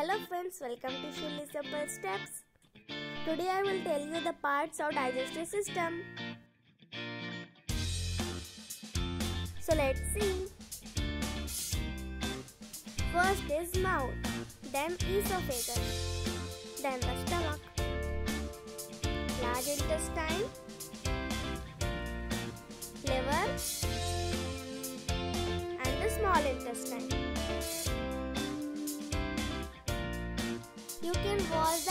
Hello friends, welcome to Shiuli Simple Steps. Today I will tell you the parts of digestive system. So let's see. First is mouth, then esophagus, then the stomach, large intestine, liver, and the small intestine. You can watch